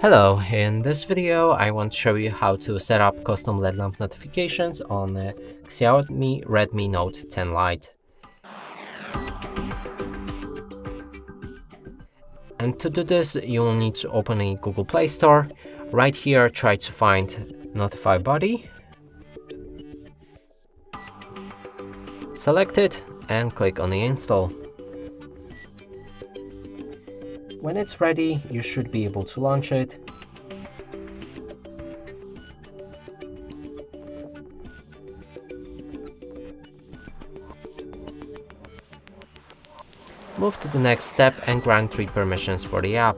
Hello, in this video I want to show you how to set up custom LED lamp notifications on uh, Xiaomi Redmi Note 10 Lite. And to do this you will need to open a Google Play Store. Right here try to find Notify Buddy. Select it and click on the install. When it's ready, you should be able to launch it. Move to the next step and grant read permissions for the app.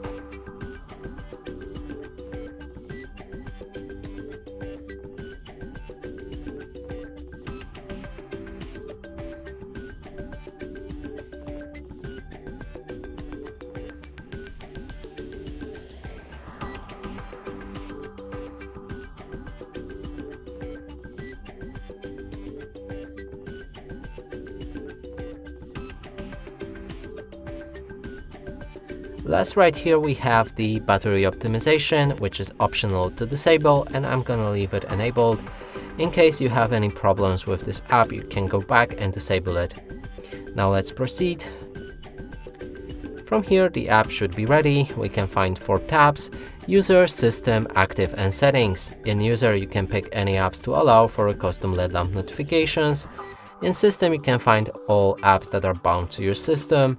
Last right here we have the battery optimization, which is optional to disable and I'm gonna leave it enabled. In case you have any problems with this app, you can go back and disable it. Now let's proceed. From here, the app should be ready. We can find four tabs, User, System, Active and Settings. In User, you can pick any apps to allow for custom LED lamp notifications. In System, you can find all apps that are bound to your system.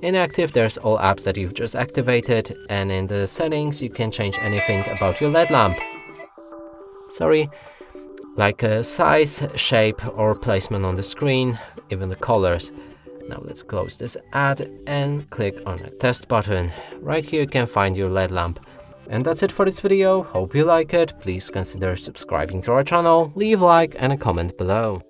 In Active, there's all apps that you've just activated, and in the settings, you can change anything about your LED lamp. Sorry, like a size, shape, or placement on the screen, even the colors. Now let's close this ad and click on the test button. Right here you can find your LED lamp. And that's it for this video, hope you like it, please consider subscribing to our channel, leave like and a comment below.